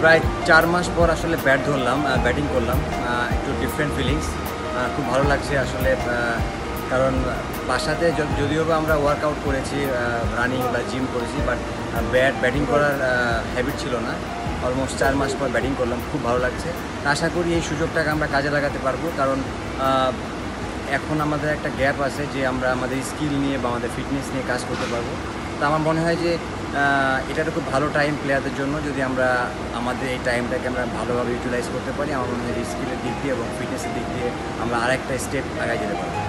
প্রায় চার মাস পর আসলে ব্যাট ধরলাম ব্যাটিং করলাম। একটু ডিফারেন্ট ফিলিংস খুব ভালো লাগছে আসলে কারণ বাসাতে যদিও বা আমরা ওয়ার্কআউট করেছি রানিং বা জিম করেছি বাট ব্যাট ব্যাটিং করার হ্যাবিট ছিল না। অলমোস্ট চার মাস পর ব্যাটিং করলাম, খুব ভালো লাগছে। আশা করি এই সুযোগটাকে আমরা কাজে লাগাতে পারব, কারণ এখন আমাদের একটা গ্যাপ আছে যে আমরা আমাদের স্কিল নিয়ে বা আমাদের ফিটনেস নিয়ে কাজ করতে পারব। তো আমার মনে হয় যে এটা খুব ভালো টাইম প্লেয়ারদের জন্য যদি আমরা আমাদের এই টাইমটাকে আমরা ভালোভাবে ইউটিলাইজ করতে পারি, আমার মনে হয় স্কিলের দিক দিয়ে এবং ফিটনেসের দিক দিয়ে আমরা আরেকটা স্টেপ আগায় যেতে পারব।